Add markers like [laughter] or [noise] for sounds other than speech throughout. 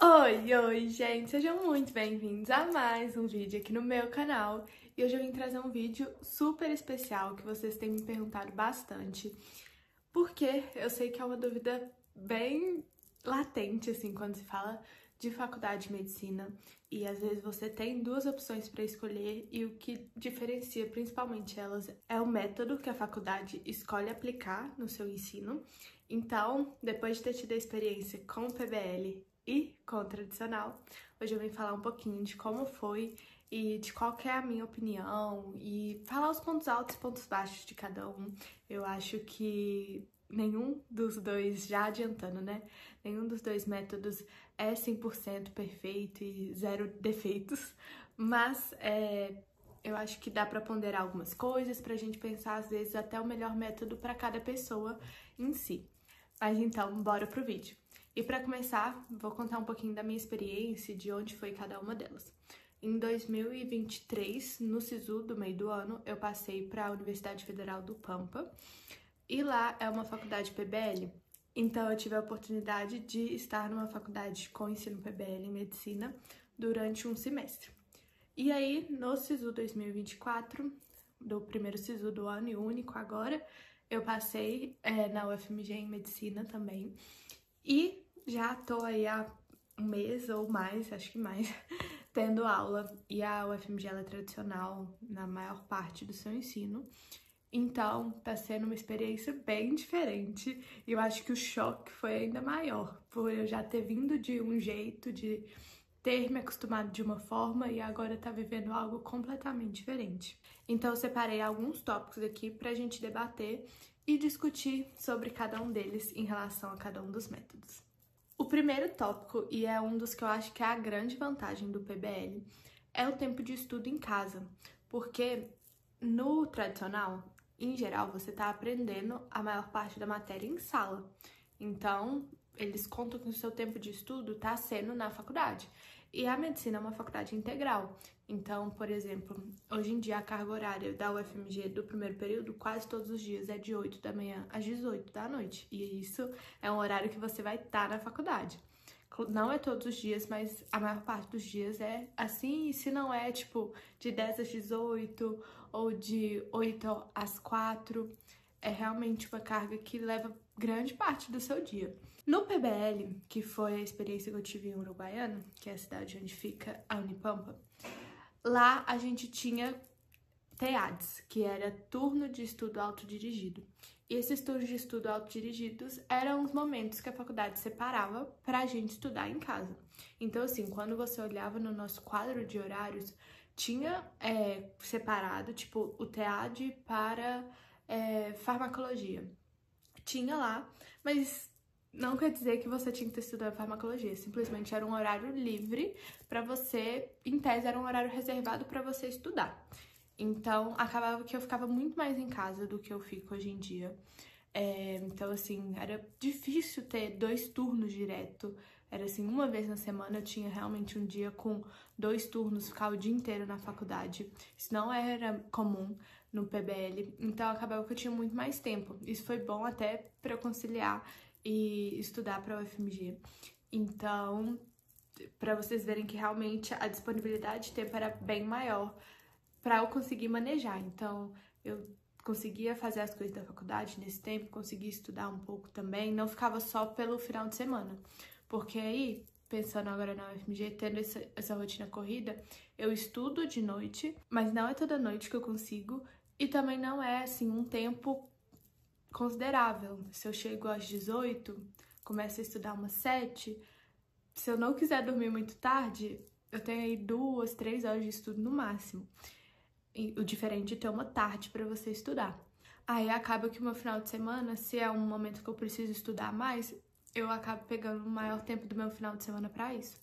Oi, oi, gente! Sejam muito bem-vindos a mais um vídeo aqui no meu canal. E hoje eu vim trazer um vídeo super especial que vocês têm me perguntado bastante. Porque eu sei que é uma dúvida bem latente, assim, quando se fala de faculdade de medicina. E às vezes você tem duas opções para escolher e o que diferencia principalmente elas é o método que a faculdade escolhe aplicar no seu ensino. Então, depois de ter tido a experiência com o PBL e com o tradicional. Hoje eu vim falar um pouquinho de como foi e de qual é a minha opinião e falar os pontos altos e pontos baixos de cada um. Eu acho que nenhum dos dois, já adiantando, né? Nenhum dos dois métodos é 100% perfeito e zero defeitos, mas é, eu acho que dá para ponderar algumas coisas para a gente pensar às vezes até o melhor método para cada pessoa em si. Mas então, bora pro vídeo. E para começar, vou contar um pouquinho da minha experiência e de onde foi cada uma delas. Em 2023, no SISU do meio do ano, eu passei para a Universidade Federal do Pampa. E lá é uma faculdade PBL. Então eu tive a oportunidade de estar numa faculdade com ensino PBL em medicina durante um semestre. E aí, no SISU 2024, do primeiro SISU do ano e único agora, eu passei é, na UFMG em medicina também. E já tô aí há um mês ou mais, acho que mais, [laughs] tendo aula. E a UFMG é tradicional na maior parte do seu ensino. Então, tá sendo uma experiência bem diferente. E eu acho que o choque foi ainda maior, por eu já ter vindo de um jeito, de ter me acostumado de uma forma e agora tá vivendo algo completamente diferente. Então, eu separei alguns tópicos aqui pra gente debater e discutir sobre cada um deles em relação a cada um dos métodos. O primeiro tópico, e é um dos que eu acho que é a grande vantagem do PBL, é o tempo de estudo em casa, porque no tradicional, em geral, você está aprendendo a maior parte da matéria em sala. Então, eles contam que o seu tempo de estudo está sendo na faculdade. E a medicina é uma faculdade integral. Então, por exemplo, hoje em dia a carga horária da UFMG do primeiro período, quase todos os dias, é de 8 da manhã às 18 da noite. E isso é um horário que você vai estar na faculdade. Não é todos os dias, mas a maior parte dos dias é assim. E se não é, tipo, de 10 às 18 ou de 8 às 4, é realmente uma carga que leva grande parte do seu dia. No PBL, que foi a experiência que eu tive em Uruguaiana, que é a cidade onde fica a Unipampa, Lá a gente tinha TEADS, que era turno de estudo autodirigido. E esses turnos de estudo autodirigidos eram os momentos que a faculdade separava para a gente estudar em casa. Então, assim, quando você olhava no nosso quadro de horários, tinha é, separado, tipo, o TEAD para é, farmacologia. Tinha lá, mas não quer dizer que você tinha que ter estudado farmacologia, simplesmente era um horário livre para você, em tese era um horário reservado para você estudar. Então, acabava que eu ficava muito mais em casa do que eu fico hoje em dia. É, então, assim, era difícil ter dois turnos direto. Era assim, uma vez na semana eu tinha realmente um dia com dois turnos, ficar o dia inteiro na faculdade. Isso não era comum no PBL, então acabava que eu tinha muito mais tempo. Isso foi bom até para conciliar e estudar para o UFMG. Então, para vocês verem que realmente a disponibilidade de tempo era bem maior para eu conseguir manejar. Então, eu conseguia fazer as coisas da faculdade nesse tempo, conseguia estudar um pouco também, não ficava só pelo final de semana. Porque aí, pensando agora na UFMG, tendo essa, essa rotina corrida, eu estudo de noite, mas não é toda noite que eu consigo, e também não é assim um tempo considerável. Se eu chego às 18, começo a estudar umas 7, se eu não quiser dormir muito tarde, eu tenho aí duas, três horas de estudo no máximo. E o diferente é ter uma tarde para você estudar. Aí acaba que o meu final de semana, se é um momento que eu preciso estudar mais, eu acabo pegando o maior tempo do meu final de semana para isso.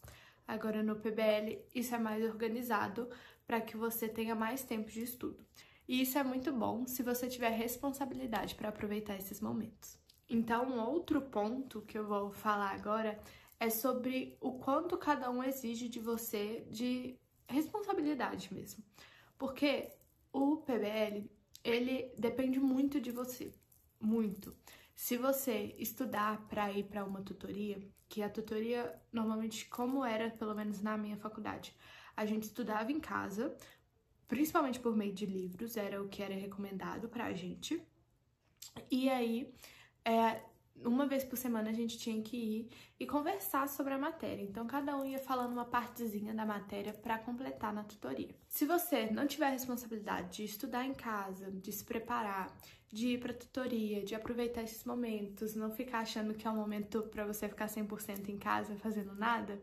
Agora no PBL, isso é mais organizado para que você tenha mais tempo de estudo. E isso é muito bom se você tiver responsabilidade para aproveitar esses momentos. Então, um outro ponto que eu vou falar agora é sobre o quanto cada um exige de você de responsabilidade mesmo. Porque o PBL, ele depende muito de você, muito. Se você estudar para ir para uma tutoria, que a tutoria normalmente como era, pelo menos na minha faculdade, a gente estudava em casa, principalmente por meio de livros, era o que era recomendado pra gente. E aí, é, uma vez por semana a gente tinha que ir e conversar sobre a matéria. Então, cada um ia falando uma partezinha da matéria para completar na tutoria. Se você não tiver a responsabilidade de estudar em casa, de se preparar, de ir para tutoria, de aproveitar esses momentos, não ficar achando que é um momento para você ficar 100% em casa fazendo nada,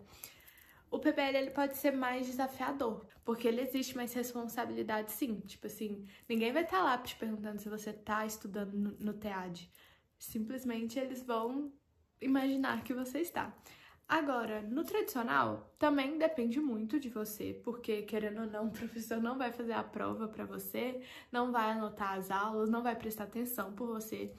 o PBL ele pode ser mais desafiador, porque ele existe mais responsabilidade sim. Tipo assim, ninguém vai estar tá lá te perguntando se você tá estudando no, no TEAD. Simplesmente eles vão imaginar que você está. Agora, no tradicional, também depende muito de você, porque querendo ou não, [laughs] o professor não vai fazer a prova para você, não vai anotar as aulas, não vai prestar atenção por você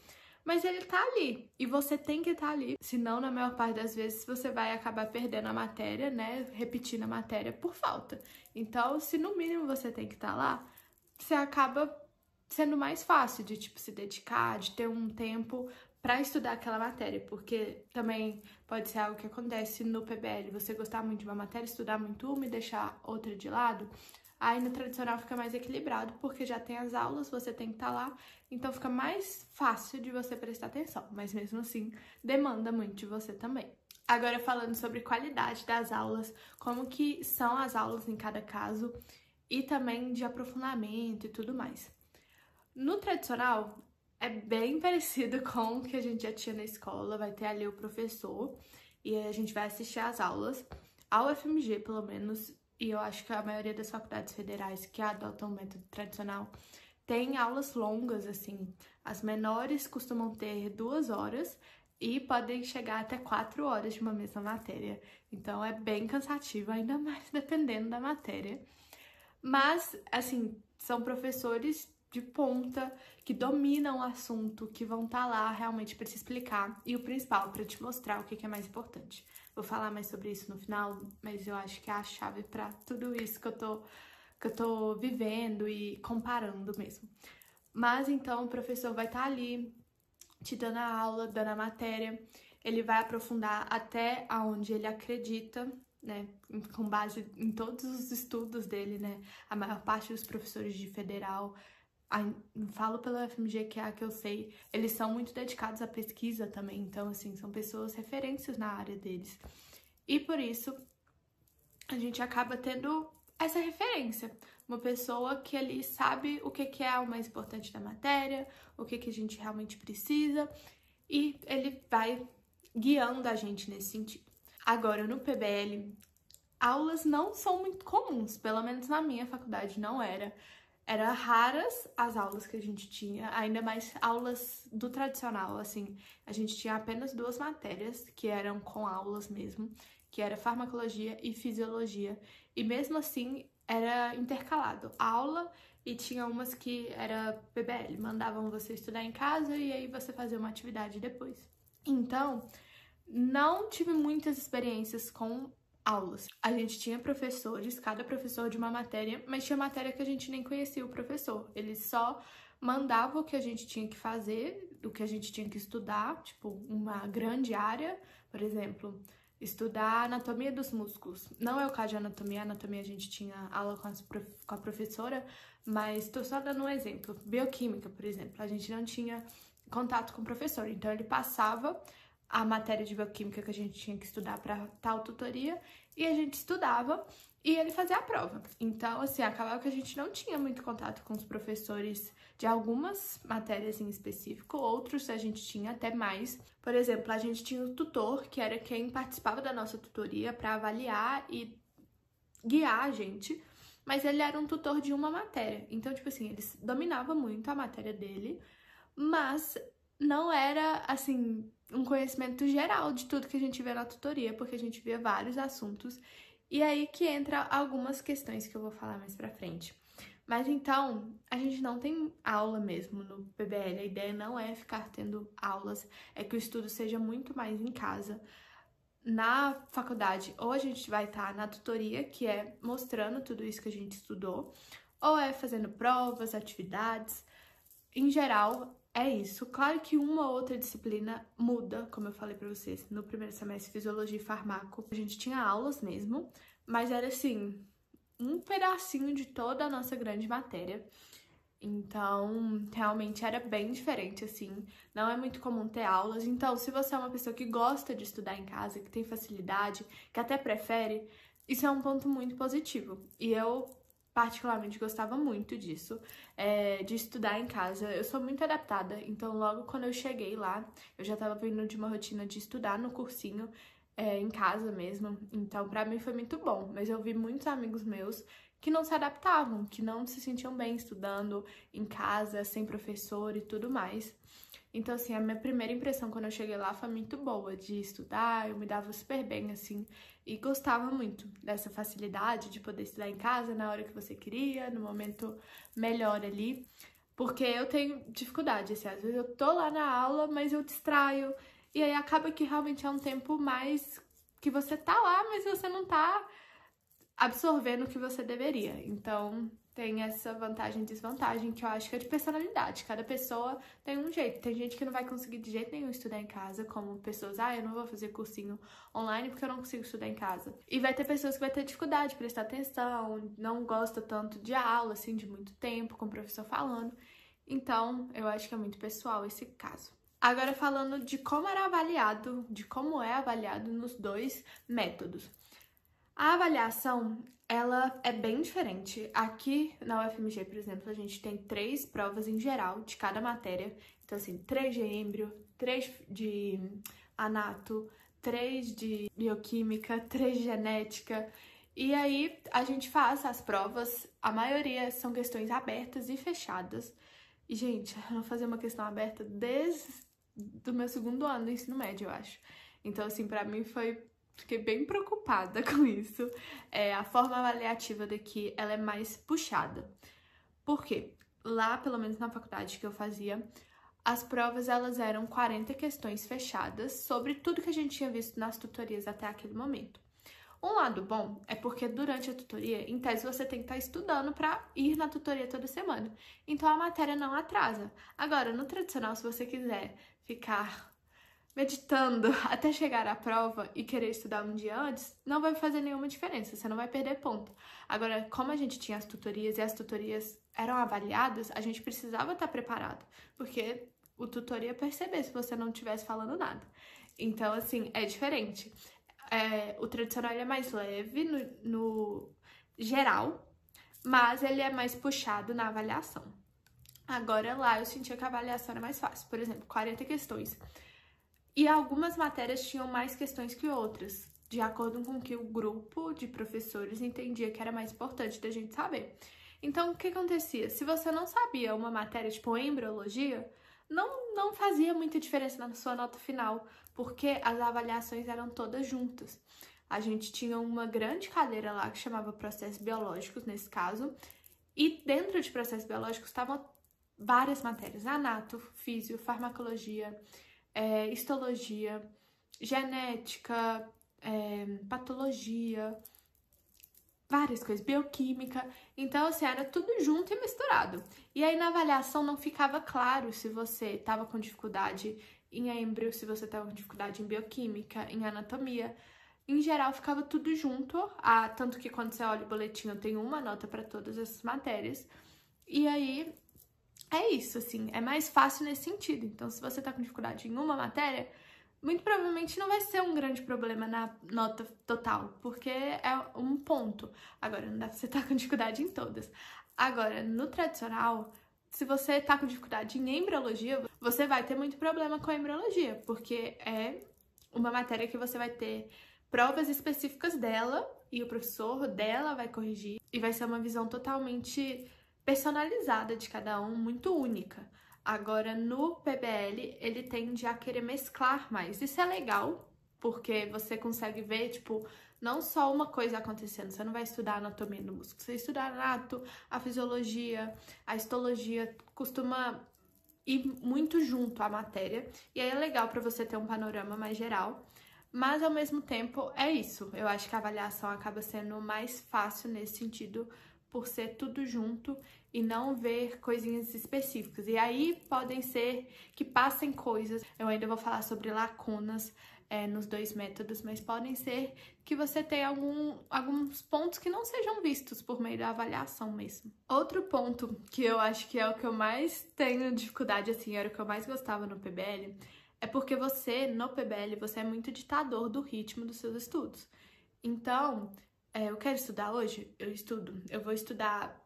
mas ele tá ali. E você tem que estar tá ali, senão na maior parte das vezes você vai acabar perdendo a matéria, né, repetindo a matéria por falta. Então, se no mínimo você tem que estar tá lá, você acaba sendo mais fácil de tipo se dedicar, de ter um tempo para estudar aquela matéria, porque também pode ser algo que acontece no PBL, você gostar muito de uma matéria, estudar muito uma e deixar outra de lado. Aí no tradicional fica mais equilibrado, porque já tem as aulas, você tem que estar tá lá, então fica mais fácil de você prestar atenção, mas mesmo assim demanda muito de você também. Agora falando sobre qualidade das aulas, como que são as aulas em cada caso e também de aprofundamento e tudo mais. No tradicional é bem [laughs] parecido com o que a gente já tinha na escola, vai ter ali o professor e a gente vai assistir às aulas. A UFMG, pelo menos, e eu acho que a maioria das faculdades federais que adotam o método tradicional tem aulas longas, assim. As menores costumam ter duas horas e podem chegar até quatro horas de uma mesma matéria. Então é bem cansativo, ainda mais [laughs] dependendo da matéria. Mas, assim, são professores de ponta que dominam o assunto, que vão estar tá lá realmente para te explicar e o principal, para te mostrar o que é mais importante. Vou falar mais sobre isso no final, mas eu acho que é a chave para tudo isso que eu tô que eu tô vivendo e comparando mesmo. Mas então o professor vai estar tá ali te dando a aula, dando a matéria, ele vai aprofundar até aonde ele acredita, né, com base em todos os estudos dele, né? A maior parte dos professores de federal falo pela FMG, que é a que eu sei, eles são muito dedicados à pesquisa também, então, assim, são pessoas referências na área deles. E por isso, a gente acaba tendo essa referência, uma pessoa que ali sabe o que, que é o mais importante da matéria, o que, que a gente realmente precisa, e ele vai guiando a gente nesse sentido. Agora, no PBL, aulas não são muito comuns, pelo menos na minha faculdade não era. Era raras as aulas que a gente tinha, ainda mais aulas do tradicional, assim. A gente tinha apenas duas matérias que eram com aulas mesmo, que era farmacologia e fisiologia. E mesmo assim era intercalado, aula e tinha umas que era PBL, mandavam você estudar em casa e aí você fazia uma atividade depois. Então, não tive muitas experiências com aulas. A gente tinha professores, cada professor de uma matéria, mas tinha matéria que a gente nem conhecia o professor. Ele só mandava o que a gente tinha que fazer, o que a gente tinha que estudar, tipo, uma grande área, por exemplo, estudar anatomia dos músculos. Não é o caso de anatomia, anatomia a gente tinha aula com, com a professora, mas estou só dando um exemplo. Bioquímica, por exemplo, a gente não tinha contato com o professor, então ele passava a matéria de bioquímica que a gente tinha que estudar para tal tutoria e a gente estudava e ele fazia a prova. Então, assim, acabava que a gente não tinha muito contato com os professores de algumas matérias em específico, outros a gente tinha até mais. Por exemplo, a gente tinha o tutor, que era quem participava da nossa tutoria para avaliar e guiar a gente, mas ele era um tutor de uma matéria. Então, tipo assim, ele dominava muito a matéria dele, mas não era, assim, um conhecimento geral de tudo que a gente vê na tutoria, porque a gente vê vários assuntos. E aí que entra algumas questões que eu vou falar mais pra frente. Mas então, a gente não tem aula mesmo no PBL. A ideia não é ficar tendo aulas, é que o estudo seja muito mais em casa. Na faculdade, ou a gente vai estar na tutoria, que é mostrando tudo isso que a gente estudou, ou é fazendo provas, atividades. Em geral, é isso. Claro que uma ou outra disciplina muda, como eu falei pra vocês. No primeiro semestre, Fisiologia e Farmaco, a gente tinha aulas mesmo, mas era assim, um pedacinho de toda a nossa grande matéria. Então, realmente era bem diferente, assim. Não é muito comum ter aulas. Então, se você é uma pessoa que gosta de estudar em casa, que tem facilidade, que até prefere, isso é um ponto muito positivo. E eu, particularmente, gostava muito disso, é, de estudar em casa. Eu sou muito adaptada, então, logo quando eu cheguei lá, eu já tava vindo de uma rotina de estudar no cursinho. É, em casa mesmo, então para mim foi muito bom. Mas eu vi muitos amigos meus que não se adaptavam, que não se sentiam bem estudando em casa, sem professor e tudo mais. Então, assim, a minha primeira impressão quando eu cheguei lá foi muito boa de estudar, eu me dava super bem, assim, e gostava muito dessa facilidade de poder estudar em casa na hora que você queria, no momento melhor ali. Porque eu tenho dificuldade, assim, às vezes eu tô lá na aula, mas eu distraio, e aí acaba que realmente é um tempo mais que você tá lá, mas você não tá absorvendo o que você deveria. Então, tem essa vantagem e desvantagem que eu acho que é de personalidade. Cada pessoa tem um jeito. Tem gente que não vai conseguir de jeito nenhum estudar em casa, como pessoas, ah, eu não vou fazer cursinho online porque eu não consigo estudar em casa. E vai ter pessoas que vai ter dificuldade de prestar atenção, não gosta tanto de aula, assim, de muito tempo, com o professor falando. Então, eu acho que é muito pessoal esse caso. Agora falando de como era avaliado, de como é avaliado nos dois métodos. A avaliação, ela é bem diferente. Aqui na UFMG, por exemplo, a gente tem três provas em geral de cada matéria. Então, assim, três de êmbrio, três de anato, três de bioquímica, três de genética. E aí a gente faz as provas, a maioria são questões abertas e fechadas. E, gente, eu não fazia uma questão aberta desde o meu segundo ano do ensino médio, eu acho. Então, assim, para mim foi Fiquei bem preocupada [laughs] com isso. É, a forma avaliativa daqui, ela é mais puxada. Por quê? Lá, pelo menos na faculdade que eu fazia, as provas elas eram 40 questões fechadas sobre tudo que a gente tinha visto nas tutorias até aquele momento. Um lado bom é porque durante a tutoria, em tese, você tem que estar estudando para ir na tutoria toda semana. Então a matéria não atrasa. Agora, no tradicional, se você quiser ficar meditando [laughs] até chegar à prova e querer estudar um dia antes, não vai fazer nenhuma diferença, você não vai perder ponto. Agora, como a gente tinha as tutorias e as tutorias eram avaliadas, a gente precisava estar preparado, porque o tutor ia perceber se você não estivesse falando nada. Então, assim, é diferente. É, o tradicional é mais leve no, no geral, mas ele é mais puxado na avaliação. Agora lá eu sentia que a avaliação era mais fácil. Por exemplo, 40 questões. E algumas matérias tinham mais questões que outras, de acordo com o que o grupo de professores entendia que era mais importante da gente saber. Então, o que acontecia? Se você não sabia uma matéria tipo embriologia, não, não fazia muita diferença na sua nota final, porque as avaliações eram todas juntas. A gente tinha uma grande cadeira lá que chamava processos biológicos, nesse caso, e dentro de processos biológicos estavam várias matérias: anato, físio, farmacologia, é, histologia, genética, é, patologia, várias coisas, bioquímica. Então, assim, era tudo junto e misturado. E aí, na avaliação, não ficava claro se você estava com dificuldade em êmbrio, se você estava com dificuldade em bioquímica, em anatomia. Em geral, ficava tudo junto, ah, tanto que quando você olha o boletim, eu tenho uma nota para todas essas matérias. E aí, é isso, assim, é mais fácil nesse sentido. Então, se você tá com dificuldade em uma matéria, muito provavelmente não vai ser um grande problema na nota total, porque é um ponto. Agora, não dá pra você estar tá com dificuldade em todas. Agora, no tradicional, se você tá com dificuldade em embriologia, você vai ter muito problema com a embriologia, porque é uma matéria que você vai ter provas específicas dela e o professor dela vai corrigir e vai ser uma visão totalmente personalizada de cada um, muito única. Agora, no PBL, ele tende a querer mesclar mais. Isso é legal, porque você consegue ver, tipo, não só uma coisa acontecendo. Você não vai estudar anatomia do músculo, você estuda anato, a fisiologia, a histologia, costuma ir muito junto à matéria. E aí é legal para você ter um panorama mais geral. Mas, ao mesmo tempo, é isso. Eu acho que a avaliação acaba sendo mais fácil nesse sentido por ser tudo junto e não ver coisinhas específicas. E aí podem ser que passem coisas. Eu ainda vou falar sobre lacunas é, nos dois métodos, mas podem ser que você tenha algum, alguns pontos que não sejam vistos por meio da avaliação mesmo. Outro ponto que eu acho que é o que eu mais tenho dificuldade, assim, era o que eu mais gostava no PBL, é porque você, no PBL, você é muito ditador do ritmo dos seus estudos. Então, é, eu quero estudar hoje, eu estudo. Eu vou estudar,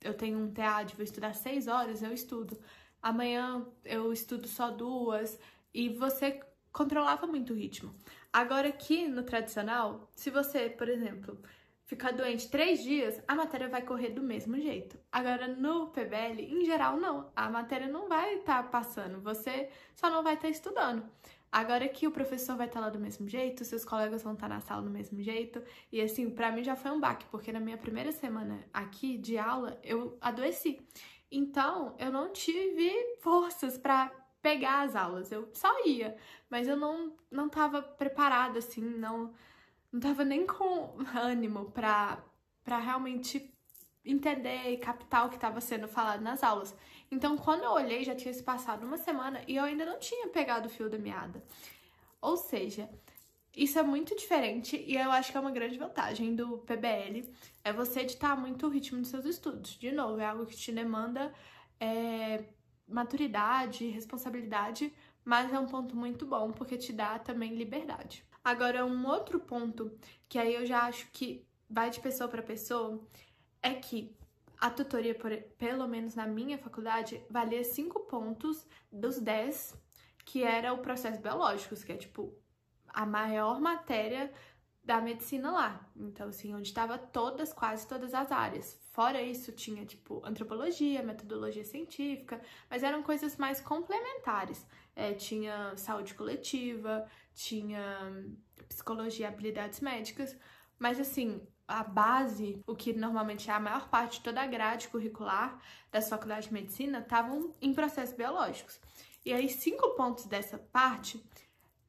eu tenho um TEAD, vou estudar seis horas, eu estudo. Amanhã eu estudo só duas. E você controlava muito o ritmo. Agora aqui no tradicional, se você, por exemplo, ficar doente três dias, a matéria vai correr do mesmo jeito. Agora no PBL, em geral, não. A matéria não vai estar tá passando, você só não vai estar tá estudando. Agora que o professor vai estar lá do mesmo jeito, seus colegas vão estar na sala do mesmo jeito. E assim, para mim já foi um baque, porque na minha primeira semana aqui de aula, eu adoeci. Então, eu não tive forças para pegar as aulas. Eu só ia, mas eu não, não tava preparada, assim, não, não tava nem com [laughs] ânimo pra, pra realmente entender e captar o que estava sendo falado nas aulas. Então, quando eu olhei, já tinha se passado uma semana e eu ainda não tinha pegado o fio da meada. Ou seja, isso é muito diferente e eu acho que é uma grande vantagem do PBL, é você editar muito o ritmo dos seus estudos. De novo, é algo que te demanda é, maturidade, responsabilidade, mas é um ponto muito bom porque te dá também liberdade. Agora, um outro ponto que aí eu já acho que vai de pessoa para pessoa é que a tutoria, por, pelo menos na minha faculdade, valia 5 pontos dos 10, que era o processo biológicos, que é tipo a maior matéria da medicina lá. Então, assim, onde estava todas, quase todas as áreas. Fora isso, tinha, tipo, antropologia, metodologia científica, mas eram coisas mais complementares. É, tinha saúde coletiva, tinha psicologia, habilidades médicas, mas, assim, a base, o que normalmente é a maior parte de toda a grade curricular da faculdade de medicina, estavam em processos biológicos. E aí, cinco pontos dessa parte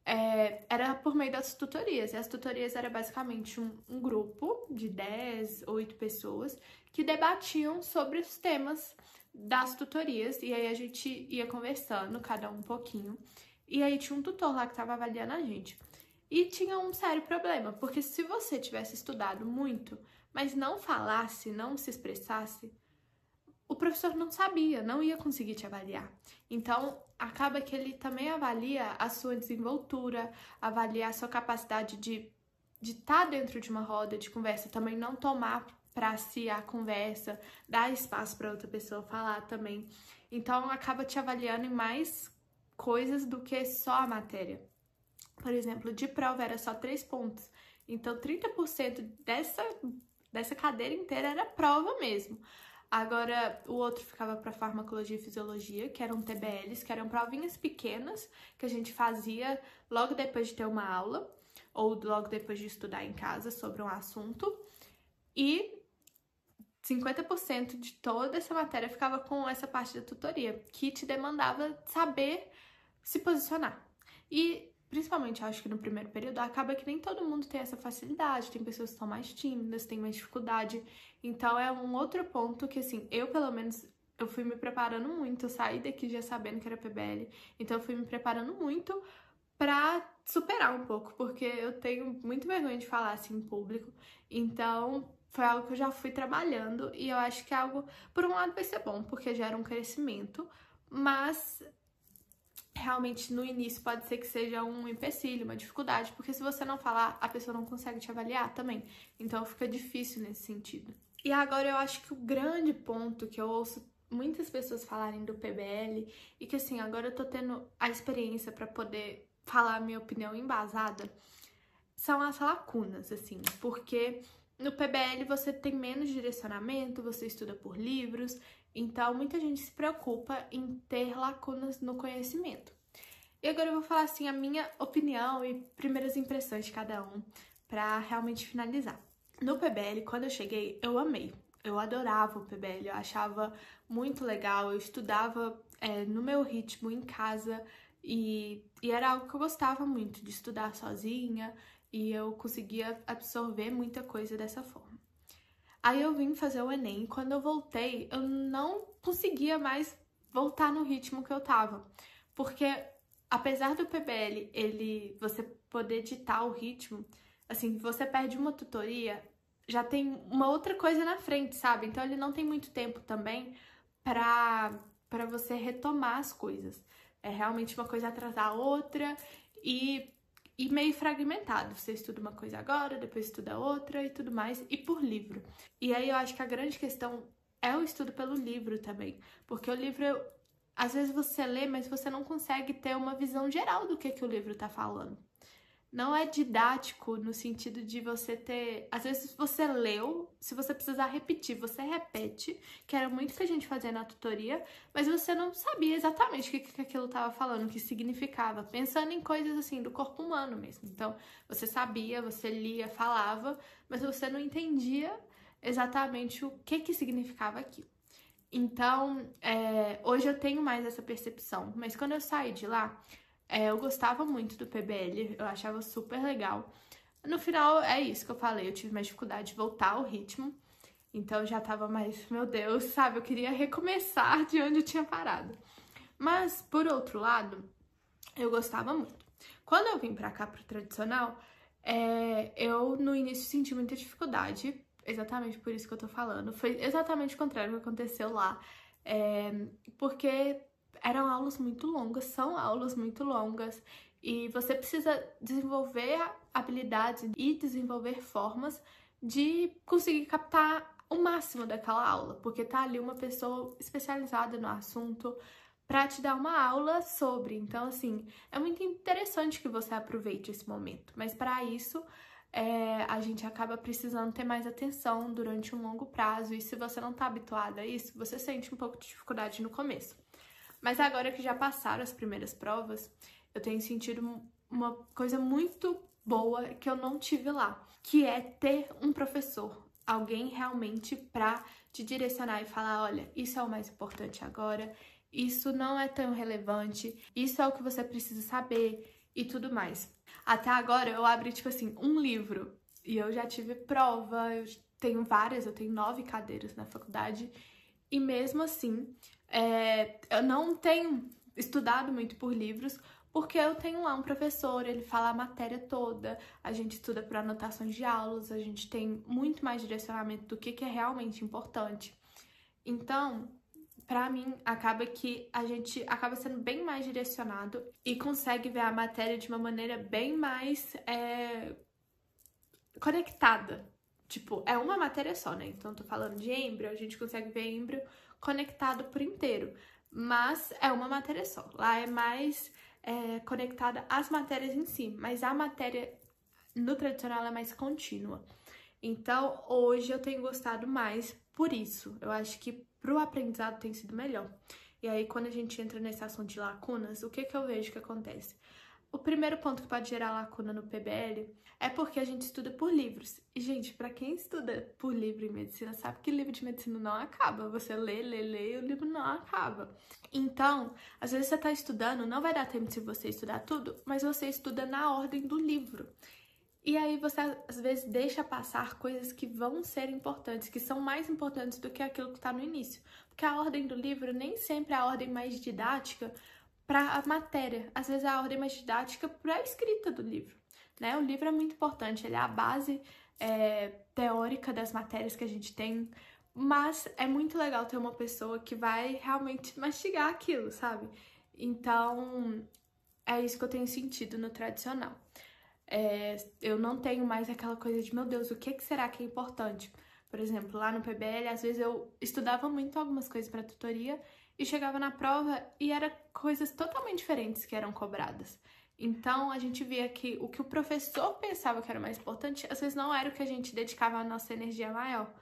é, era por meio das tutorias. E as tutorias era basicamente um, um grupo de 10, 8 pessoas que debatiam sobre os temas das tutorias. E aí a gente ia conversando, cada um um pouquinho. E aí tinha um tutor lá que estava avaliando a gente. E tinha um sério problema, porque se você tivesse estudado muito, mas não falasse, não se expressasse, o professor não sabia, não ia conseguir te avaliar. Então, acaba que ele também avalia a sua desenvoltura, avalia a sua capacidade de de estar tá dentro de uma roda de conversa, também não tomar para si a conversa, dar espaço para outra pessoa falar também. Então, acaba te avaliando em mais coisas do que só a matéria. Por exemplo, de prova era só três pontos. Então, 30% dessa, dessa cadeira inteira era prova mesmo. Agora, o outro ficava para farmacologia e fisiologia, que eram TBLs, que eram provinhas pequenas que a gente fazia logo depois de ter uma aula ou logo depois de estudar em casa sobre um assunto. E 50% de toda essa matéria ficava com essa parte da tutoria, que te demandava saber se posicionar. E principalmente acho que no primeiro período, acaba que nem todo mundo tem essa facilidade, tem pessoas que são mais tímidas, têm mais dificuldade. Então é um outro ponto que assim, eu pelo menos eu fui me preparando muito, eu saí daqui já sabendo que era PBL, então eu fui me preparando muito pra superar um pouco, porque eu tenho muito vergonha de falar assim em público. Então, foi algo que eu já fui trabalhando e eu acho que algo, por um lado, vai ser bom, porque gera um crescimento, mas realmente no início pode ser que seja um empecilho, uma dificuldade, porque se você não falar, a pessoa não consegue te avaliar também. Então fica difícil nesse sentido. E agora eu acho que o grande ponto que eu ouço muitas pessoas falarem do PBL e que assim, agora eu tô tendo a experiência para poder falar a minha opinião embasada, são as lacunas, assim, porque no PBL você tem menos direcionamento, você estuda por livros, então, muita gente se preocupa em ter lacunas no conhecimento. E agora eu vou falar assim a minha opinião e primeiras impressões de cada um para realmente finalizar. No PBL, quando eu cheguei, eu amei. Eu adorava o PBL, eu achava muito legal, eu estudava é, no meu ritmo em casa e, e era algo que eu gostava muito de estudar sozinha e eu conseguia absorver muita coisa dessa forma. Aí eu vim fazer o Enem quando eu voltei, eu não conseguia mais voltar no ritmo que eu tava. Porque apesar do PBL, ele você poder ditar o ritmo, assim, você perde uma tutoria, já tem uma outra coisa na frente, sabe? Então ele não tem muito tempo também pra, pra você retomar as coisas. É realmente uma coisa atrasar a outra e, e meio fragmentado. Você estuda uma coisa agora, depois estuda outra e tudo mais, e por livro. E aí eu acho que a grande questão é o estudo pelo livro também. Porque o livro, às vezes você lê, mas você não consegue ter uma visão geral do que, que o livro tá falando não é didático no sentido de você ter. Às vezes você leu, se você precisar repetir, você repete, que era muito que a gente fazia na tutoria, mas você não sabia exatamente o que, que aquilo estava falando, o que significava, pensando em coisas assim do corpo humano mesmo. Então, você sabia, você lia, falava, mas você não entendia exatamente o que, que significava aquilo. Então, é, hoje eu tenho mais essa percepção, mas quando eu saí de lá, é, eu gostava muito do PBL, eu achava super legal. No final, é isso que eu falei, eu tive mais dificuldade de voltar ao ritmo. Então já tava mais, meu Deus, sabe? Eu queria recomeçar de onde eu tinha parado. Mas, por outro lado, eu gostava muito. Quando eu vim pra cá pro tradicional, é, eu no início senti muita dificuldade, exatamente por isso que eu tô falando. Foi exatamente o contrário que aconteceu lá. É, porque eram aulas muito longas, são aulas muito longas, e você precisa desenvolver habilidades e desenvolver formas de conseguir captar o máximo daquela aula, porque tá ali uma pessoa especializada no assunto para te dar uma aula sobre. Então, assim, é muito interessante que você aproveite esse momento, mas para isso é, a gente acaba precisando ter mais atenção durante um longo prazo, e se você não tá habituado a isso, você sente um pouco de dificuldade no começo. Mas agora que já passaram as primeiras provas, eu tenho sentido uma coisa muito boa que eu não tive lá, que é ter um professor, alguém realmente para te direcionar e falar, olha, isso é o mais importante agora, isso não é tão relevante, isso é o que você precisa saber e tudo mais. Até agora eu abri tipo assim um livro e eu já tive prova, eu tenho várias, eu tenho nove cadeiras na faculdade e mesmo assim é, eu não tenho estudado muito por livros, porque eu tenho lá um professor, ele fala a matéria toda, a gente estuda por anotações de aulas, a gente tem muito mais direcionamento do que, que é realmente importante. Então, para mim, acaba que a gente acaba sendo bem mais direcionado e consegue ver a matéria de uma maneira bem mais é, conectada. Tipo, é uma matéria só, né? Então, tô falando de embrio, a gente consegue ver embrio conectado por inteiro, mas é uma matéria só. Lá é mais é, conectada às matérias em si, mas a matéria no tradicional é mais contínua. Então, hoje eu tenho gostado mais por isso. Eu acho que pro aprendizado tem sido melhor. E aí, quando a gente entra nesse assunto de lacunas, o que, que eu vejo que acontece? O primeiro ponto que pode gerar lacuna no PBL é porque a gente estuda por livros. E, gente, para quem estuda por livro em medicina, sabe que livro de medicina não acaba. Você lê, lê, lê e o livro não acaba. Então, às vezes você tá estudando, não vai dar tempo de você estudar tudo, mas você estuda na ordem do livro. E aí você às vezes deixa passar coisas que vão ser importantes, que são mais importantes do que aquilo que está no início. Porque a ordem do livro nem sempre é a ordem mais didática, para a matéria, às vezes é a ordem mais didática para a escrita do livro. Né? O livro é muito importante, ele é a base é, teórica das matérias que a gente tem, mas é muito legal ter uma pessoa que vai realmente mastigar aquilo, sabe? Então, é isso que eu tenho sentido no tradicional. É, eu não tenho mais aquela coisa de, meu Deus, o que, que será que é importante? Por exemplo, lá no PBL, às vezes eu estudava muito algumas coisas para tutoria e chegava na prova e era coisas totalmente diferentes que eram cobradas. Então a gente via que o que o professor pensava que era mais importante, às vezes não era o que a gente dedicava a nossa energia maior.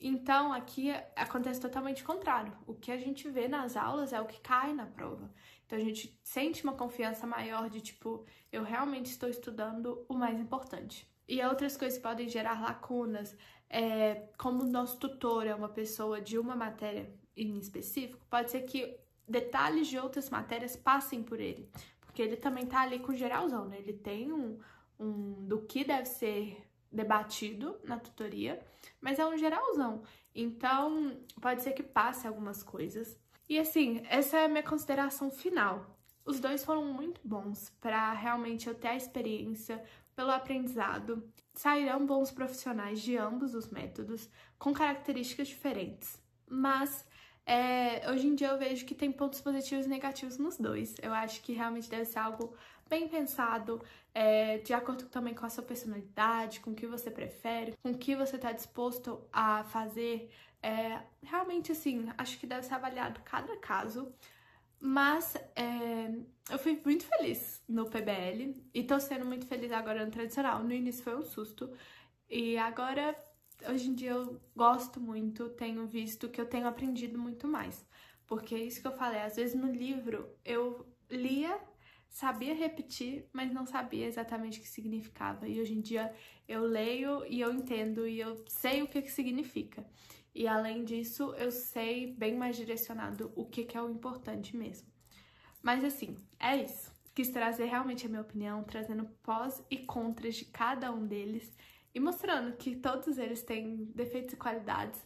Então aqui acontece totalmente o contrário. O que a gente vê nas aulas é o que cai na prova. Então a gente sente uma confiança maior de tipo, eu realmente estou estudando o mais importante. E outras coisas podem gerar lacunas, é, como o nosso tutor é uma pessoa de uma matéria em específico, pode ser que detalhes de outras matérias passem por ele, porque ele também tá ali com geralzão, né? Ele tem um, um do que deve ser debatido na tutoria, mas é um geralzão. Então, pode ser que passe algumas coisas. E assim, essa é a minha consideração final. Os dois foram muito bons para realmente eu ter a experiência pelo aprendizado. Sairão bons profissionais de ambos os métodos, com características diferentes. Mas é, hoje em dia eu vejo que tem pontos positivos e negativos nos dois. Eu acho que realmente deve ser algo bem pensado, é, de acordo também com a sua personalidade, com o que você prefere, com o que você está disposto a fazer. É, realmente, assim, acho que deve ser avaliado cada caso. Mas é, eu fui muito feliz no PBL e tô sendo muito feliz agora no tradicional. No início foi um susto e agora, hoje em dia, eu gosto muito, tenho visto que eu tenho aprendido muito mais. Porque é isso que eu falei, às vezes no livro eu lia, sabia repetir, mas não sabia exatamente o que significava. E hoje em dia eu leio e eu entendo e eu sei o que, que significa. E além disso, eu sei bem mais direcionado o que, que é o importante mesmo. Mas assim, é isso. Quis trazer realmente a minha opinião, trazendo pós e contras de cada um deles e mostrando que todos eles têm defeitos e qualidades,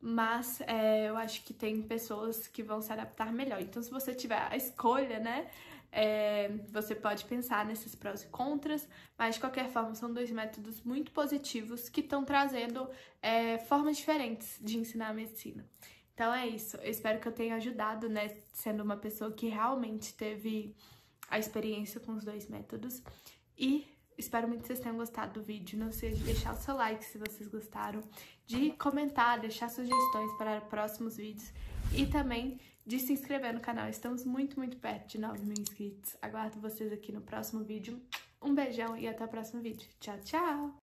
mas é, eu acho que tem pessoas que vão se adaptar melhor. Então, se você tiver a escolha, né, é, você pode pensar nesses prós e contras, mas de qualquer forma são dois métodos muito positivos que estão trazendo é, formas diferentes de ensinar a medicina. Então é isso, eu espero que eu tenha ajudado, né, sendo uma pessoa que realmente teve a experiência com os dois métodos. E espero muito que vocês tenham gostado do vídeo. Não esqueça de deixar o seu like se vocês gostaram, de comentar, deixar sugestões para próximos vídeos e também de se inscrever no canal. Estamos muito, muito perto de 9 mil inscritos. Aguardo vocês aqui no próximo vídeo. Um beijão e até o próximo vídeo. Tchau, tchau!